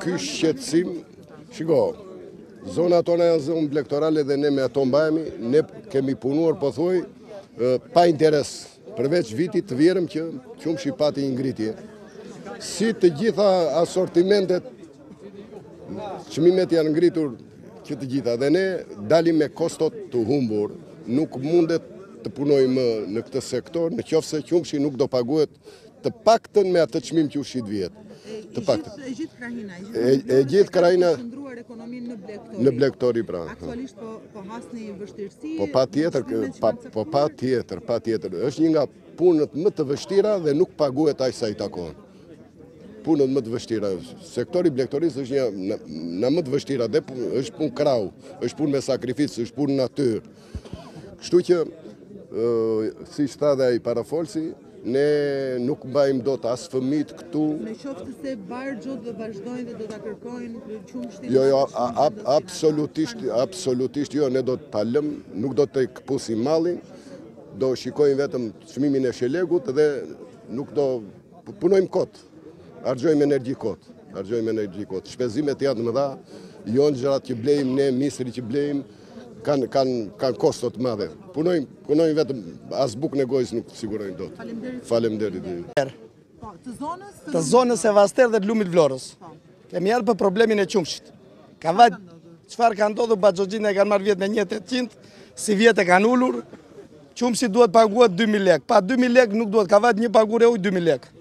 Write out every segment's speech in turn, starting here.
Ky shqetësim, shiko, zonat tona janë zonë blektorale dhe ne me ato mbajemi, ne kemi punuar pothuaj pa interes, përveç vitit të vjetëm që qumshi pati një ngritje. Si të gjitha asortimentet Çmimet janë ngritur që të gjitha dhe ne dalim me kosto të humbur, nuk mundet të punojmë më në këtë sektor, në qoftë se qumshi nuk do paguhet të paktën me atë çmim që u shit vjet. Të paktën. E gjithë krahina, e gjithë krahina, në blektori pra. Aktualisht po, po hasni vështirësi. Po patjetër, pa, po patjetër, patjetër. Është një nga punët më të vështira dhe nuk paguhet aq sa i takon. punët më të vështira. Sektori i blektorisë është një nga më të vështirat dhe është punë krahu, është punë me sakrificë, është punë në natyrë. Kështu që, siç tha dhe ai parafolësi, ne nuk mbajmë dot as fëmijët këtu. Në qoftë se baxhot do vazhdojnë dhe do ta kërkojnë qumështin? Jo, jo, absolutisht, absolutisht jo, ne do ta lëmë, nuk do ta këpusim mallin, do shikojmë vetëm çmimin e shelegut dhe nuk do Punojmë kot, harxhojmë energji kot, harxhojmë energji kot. Shpenzimet janë të mëdha, jonxhërat që blejmë, ne misri që blejmë, kanë kanë, kanë kosto të madhe. Punojmë, punojmë vetëm, as bukën e gojës nuk të sigurojnë dot. Faleminderit. Faleminderit. Po, të zonës, të zonës Sevaster dhe të Lumit të Vlorës. Po. Kemi ardhur për problemin e qumshit. Ka vajtur, çfarë ka ndodhur, baxhoxhinjtë e kanë marrë vjet me një e shtatëqind, sivjet e kanë ulur, qumshti duhet paguar 2.000 lekë. Pa 2.000 lekë nuk duhet, ka vajtur një pagure ujë 2.000 lekë.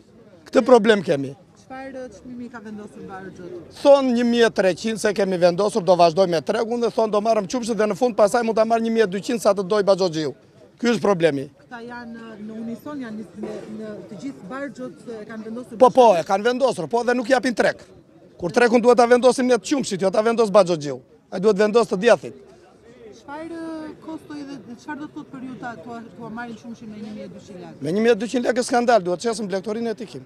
Këtë problem kemi. Çfarë çmimi kanë vendosur baxhot? Thonë 1.300 s'e kemi vendosur, do vazhdojmë me tregun dhe thonë do marrim qumshtin dhe në fund pastaj mund ta marrë 1.200 sa të dojë baxhoxhiu. Ky është problemi. Këta janë në unison, janë, të gjithë baxhot, e kanë vendosur... Po, po, e kanë vendosur, po dhe nuk japin treg. Kur tregun duhet ta vendosim ne të qumshtit, jo ta vendosë baxhoxhiu. Ai duhet vendosë të djathit. Çfarë kostoje dhe çfarë do të thotë për ju t'jua marrin qumshtin me 1200 lekë? Me 1200 lekë është skandal, duhet t'i shesim blektorinë e t'ikim.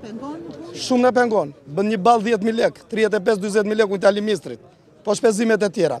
Pengon? Shumë na pengon. Bën një balë 10.000 lekë, 35-20.000 lekë kuintali i misrit, po shpenzimet e tjera.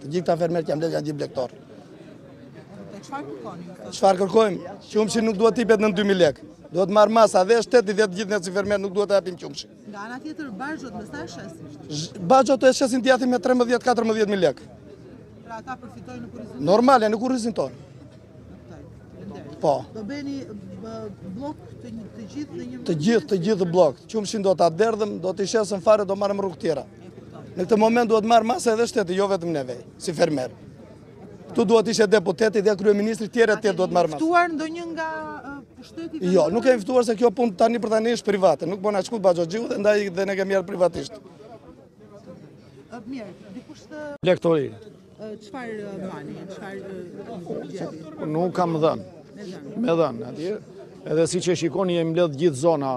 Të gjithë këta fermerë që janë mbledhur janë gjithë blektorë. Çfarë kërkoni ju? Çfarë kërkojmë? Qumështi nuk duhet t'ipet nën 2.000 lekë. Duhet marrë masa dhe shteti dhe të gjithë ne si fermerë nuk duhet ta japim qumështin. Nga ana tjetër, baxhot me sa e shesin? Baxhot e shesin djathin me 13-14.000 lekë. Pra ata përfitojnë në kurrizin tonë? Normale, në kurrizin tonë. Po. Do bëni bllok të gjithë në një... Të gjithë, të gjithë bllok. Qumështin do ta derdhim, do t'i shesim fare, do marrim rrugë tjera. Në këtë moment duhet marrë masa edhe shteti, jo vetëm neve, si fermerë. Këtu duhet ishte deputeti dhe kryeministri e tjerë e tjerë, duhet marrë masa. A keni ftuar ndonjë nga pushteti? Jo, nuk kemi ftuar se kjo punë tani për tani është private. Nuk bëna qëku të bëgjo gjiu dhe ndaj dhe ne kemi ardhur privatisht. Mirë, dikush të... Blegtori. Çfarë mbani, çfarë gjëje? Nuk kam dhen. Me dhen, atje. Edhe siç e shikoni, jemi mbledhë gjithë zona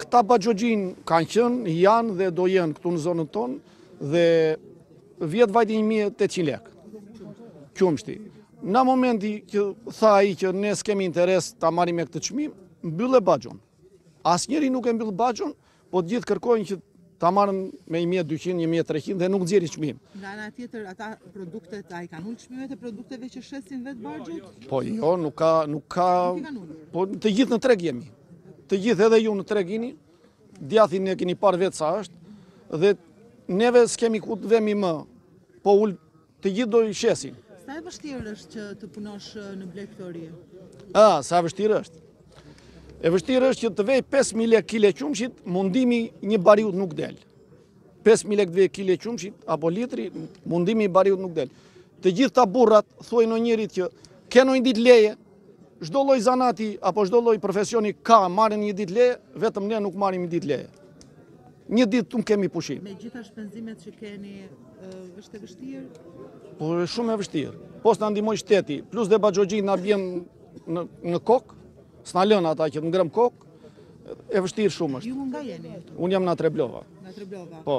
Këta baxhoxhinj kanë qenë, janë dhe do jenë këtu në zonën tonë dhe vjet vajti 1800 lekë. Qumështi. Në momentin që tha ai që ne s'kemi interes ta marrim me këtë çmim, mbylle baxhon. Asnjeri nuk e mbyll baxhon, po të gjithë kërkojnë që Ta marrën me 1200, 1300 dhe nuk nxjerrin çmim. Nga ana tjetër, ata produktet a i kanë ulë çmimet e produkteve që shesin vetë baxhot? Po jo, nuk ka nuk ka po të gjithë në treg jemi. Të gjithë edhe ju në treg jeni. Djathin e keni parë vetë sa është dhe neve s'kemi ku të vemi më. Po ul Të gjithë do i shesin. Sa e vështirë është që të punosh në blegtori? Ah, sa e vështirë është. E vështirë është që të vejë 5000 lekë kilja e qumshtit, mundimi i një bariut nuk del. 5000 lekë të vejë kilja e qumshtit apo litri, mundimi i bariut nuk del. Të gjithë këta burrat thuaj ndonjërit që ke ndonjë ditë leje, Çdo lloj zanati apo çdo lloj profesioni ka, marrin një ditë leje, vetëm ne nuk marrim një ditë leje. Një ditë nuk kemi pushim. Me gjithë shpenzimet që keni, është e vështirë? Po, është shumë e vështirë. Po, s'na ndihmoi shteti, plus dhe baxhoxhinjtë na bien në kokë, s'na lënë ata që të ngremë kokë, E vështirë shumë është. Ju nga jeni? Unë jam nga Treblova. Nga Treblova? Po.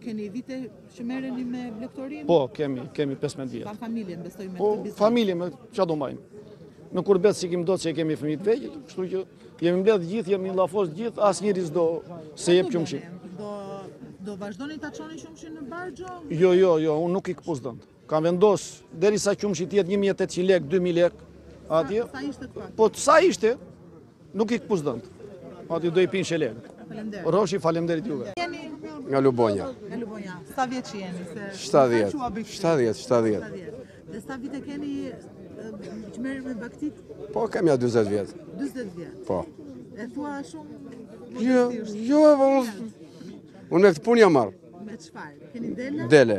Keni vite që merreni me blegtorinë? Po, kemi, kemi 15 vjet. Po familjen, besoj me po këtë biznes? Po, familjen me çë do mbajmë. Në kurbet s'ikim dot se i kemi fëmijët e vegjël, kështu që jemi mbledhë gjithë, jemi lafos gjithë, asnjëri s'do, s'e jep qumështin. Do vazhdoni ta çoni qumështin në baxho? Jo, jo, jo, unë nuk i këpus dhentë. Kam vendos derisa qumështi të jetë 1800 lekë, 2000 lekë atje. Sa ishte të pak? Po sa ishte? Nuk i këpus dhentë. Atje do i pinë shelekët. Faleminderit. Rrofshi, faleminderit juve. Jeni? Nga Lubonja. Nga Lubonja. Sa vjeç jeni? 70. 70, 70. Dhe sa vite keni që merreni me bagëtitë? Po, kemi nja 20 vjet. 20 vjet? Po. E thua shumë? Jo, jo, po, unë me këtë punë jam marrë. Me çfarë? Keni dele? Dele.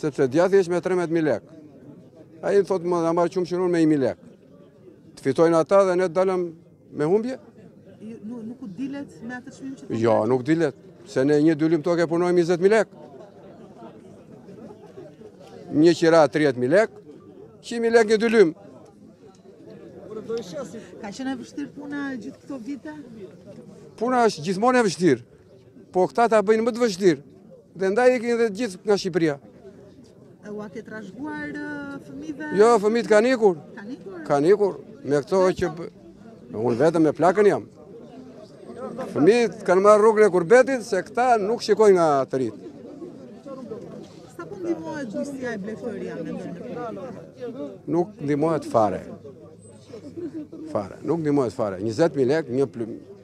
Sepse djathi është me 13 mijë lek. Ai thotë do ta marr qumshtin unë me 1 mijë lek. Të fitojnë ata dhe ne të dalim me humbje? Nuk nuk u dilet me atë çmim që thonë. Jo, nuk dilet, se ne një dylym tokë punojmë 20 mijë lek. Një qira 30 mijë lek, 100 mijë lek një dylim. Ka qenë e vështirë puna gjithë këto vite? Puna është gjithmonë e vështirë, po këta ta bëjnë më të vështirë. Dhe ndaj ikin dhe të gjithë nga Shqipëria. A ua ke trashëguar fëmijëve? Jo, fëmijët kanë ikur. Kanë ikur? Kanë ikur. Me këto që... Unë vetëm me plakën jam. Fëmijët kanë marrë rrugën e kurbetit, se këta nuk shikojnë nga të rritë. Sa po ndihmohet bujqësia e blegtoria me ndërë në fëmijë? Nuk ndihmohet fare. Fare. Nuk ndihmohet fare. 20.000 lek, një plëmë.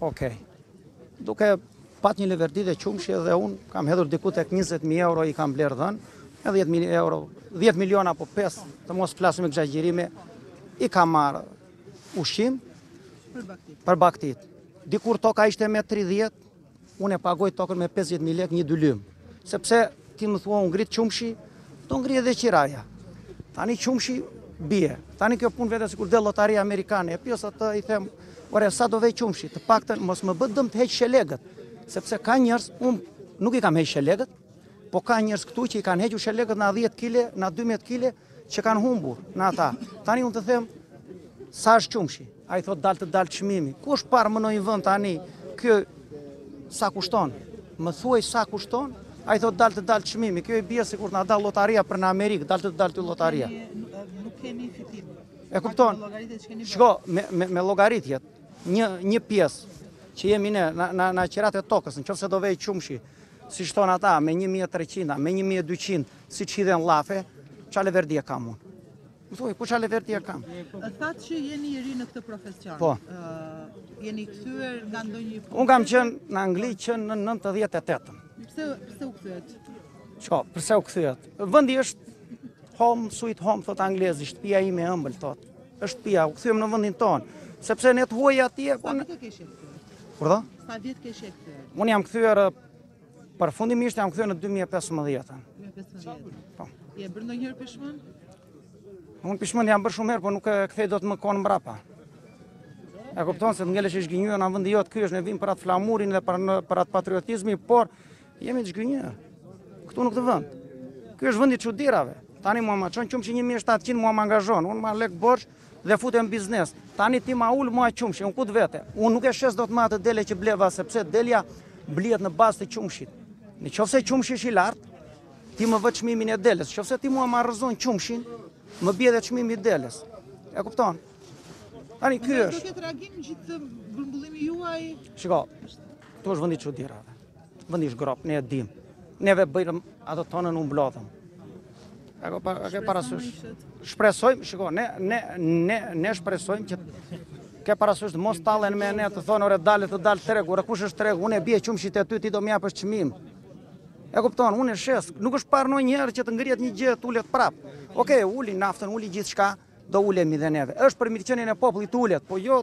Ok. Duke pat një leverdi te qumshi edhe unë kam hedhur diku tek 20.000 euro i kam blerë dhen, me 10.000 euro, 10 milion apo 5, të mos flasim ekzagjerime, i kam marrë ushqim për bagëtitë. Dikur toka ishte me 30, Unë e pagoj tokën me 50.000 lek një dylym, sepse ti më thua u ngrit qumshi, do ngrihet dhe qiraja. Tani qumshi bie. Tani kjo punë vete sikur dhe llotaria amerikane, e pyes atë, i them, ore, sa do vejë qumshi, të paktën mos më bëj dëm të heq shelegët, sepse ka njerëz, unë nuk i kam heq shelegët, po ka njerëz këtu që i kanë heq shelegët na 10 kile, na 12 kile, që kanë humbur na ata. Tani unë të them, sa është qumshi. Ai thotë dale të dalë çmimi. Ku është parë më në një vënd tani kjo sa kushton? Më thuaj sa kushton? Ai thotë dale të dalë çmimi. Kjo i bie sikur të na dalë llotaria për në Amerikë, dale të dalë ty llotaria. Nuk kemi fitim. E kupton? Shiko me me, me llogaritjet. Një një pjesë që jemi ne na na, na qerat e tokës, në qoftë se do vejë qumshi, siç thonë ata me 1300, me 1200, siç hidhen llafe, ça leverdie kam unë. Më thuaj, ku ça leverdie kam? Thatë që jeni i ri në këtë profesion. Po. Jeni kthyer nga ndonjë... Unë kam qënë në Angli që në 98-ën. Pse u kthyet? Ça, përse u kthyet? Vëndi është home, sweet home, thotë anglezi, shtëpia ime e ëmbël, thotë. Është shtëpia, u kthyem në vëndin tonë. Sepse ne të huaj atje... Sa po vjet ke që je kthyer? Sa vjet ke që je kthyer? Unë jam kthyer Përfundimisht jam kthyer në 2015. Po. Je bërë ndonjëherë pishman? Unë pishman jam bërë shumë herë, por nuk e kthej dot më kohën mbrapa. E kupton se ngelesh i zhgënjyer nga vendi jot, ky është ne vijmë për atë flamurin dhe për atë patriotizmin, por jemi të zhgënjyer. Këtu nuk të vend. Ky është vendi i çudirave. Tani mua ma çon qumshi 1700 mua më angazhon. Unë marr lek borxh dhe futem në biznes. Tani ti ma ul mua qumshi, unë ku të vete. Unë nuk e shes dot më atë dele që bleva, sepse delja blihet në bazë të qumshit. Në qoftë se qumshi është i lartë, ti më vë çmimin e deles. Në qoftë se ti mua ma rrëzon qumshin, më bie edhe çmimi i deles. E kupton? Tani ky është. Do të ketë reagim gjithë grumbullimi juaj. Shiko. Këtu është vendi i çudirave. Vendi është gropë, ne e dim. Neve bëjmë atë tonën u mblodhëm. Ako, pa, a ke parasysh. Shpresojmë, shiko, ne, ne, ne, ne shpresojmë që ke parasysh të mos tallen me ne të thonë ore dalë të dalë tregu, ore kush është tregu, unë e bie qumështin te ty, ti do m'ia presësh çmimin. E kupton, unë e shes, nuk është parë ndonjëherë që të ngrihet një gjë të ulet prapë. Oke, uli naftën, uli gjithçka, do ulemi dhe neve. Është për mirëqenien e popullit ulet, po jo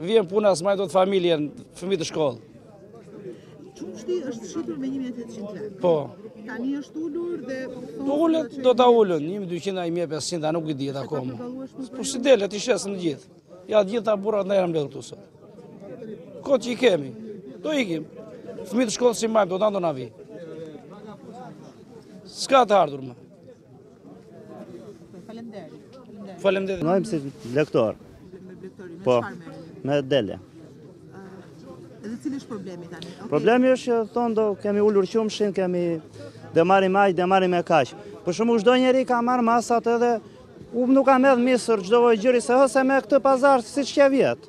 Vjen puna, s'mbaj dot familjen, fëmijët në shkollë. Qumështi është shitur me 1800 lekë. Po. Tani është ulur dhe... Po ulen, do ta ulin, 1200 a 1500, a nuk dihet akoma. Po s'i del, t'i shesin gjithë. Ja, gjithë këta burrat në e rëmë lëgë tusë. Ko që i kemi, do i kemi. Fëmijët në shkollë s'i mbajmë dot, andon avi. S'ka të ardhura më. Faleminderit. Faleminderit. Ne jemi blegtorë. Po. Me dele. Edhe cili është problemi tani? Okay. Problemi është që thonë do kemi ulur qumështin, kemi, do e marrim aq, do e marrim me kaq. Për shembull çdo njeri ka marrë masat edhe, u nuk ka medhë misër, gjdo vojë gjyri, se hëse me këtë pazar, siç qe vjet.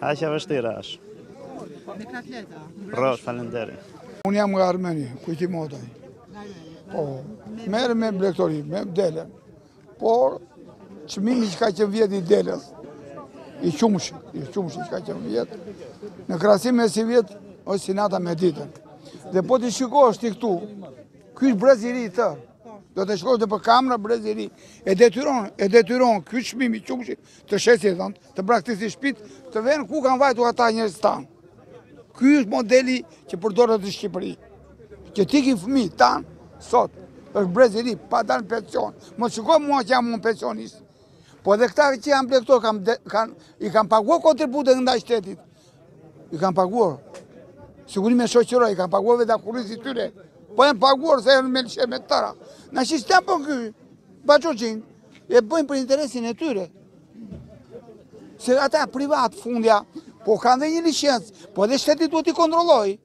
Aq e vështirë është. Me katleta. Rrosh, faleminderit. Unë jam nga Armeni, Kujtim Motaj. Po, merrem me blegtori, me dele. Por, çmimi që ka qenë vjet i deles, i qumështit, i qumështit që ka qenë vjet, në krahasim me sivjet, është si nata me ditën. Dhe po të shikosh ti këtu, ky është brez i ri të, do ta shikosh dhe për kamera brez i ri, e detyron, e detyron, ky çmim i qumështit, Të shesë, të braktisë shpitë, të venë ku kanë vajtur ata njerëz tanë. Ky është modeli që përdoret në Shqipëri. Që të ikin fëmijët tanë, sot, është brezi i ri, pa dalë në pension. Më shiko mua që jam unë pensionist. Po edhe këta që janë blegtorë, i kanë paguar kontribute nga shteti. I kanë paguar. Sigurime shoqërore, i kanë paguar vetë nga kurrizi i tyre. Po i kanë paguar se e në melëshe me tëra. Në që së të më përgjë, baqo qinë. E bëjnë për interesin e tyre. Se ata privatë fundja, po kanë dhe një licencë, po dhe shteti duhet t'i kontrollojë.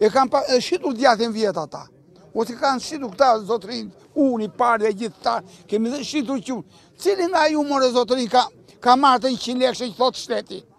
E kanë shitur djathin vjet ata. Ose kanë shitur këta zotërinj, unë i pari dhe gjithë këta, kemi dhe shitur qumësht. Cili nga ju more zotërinj ka marrë atë njëqind lekëshin që thotë shteti?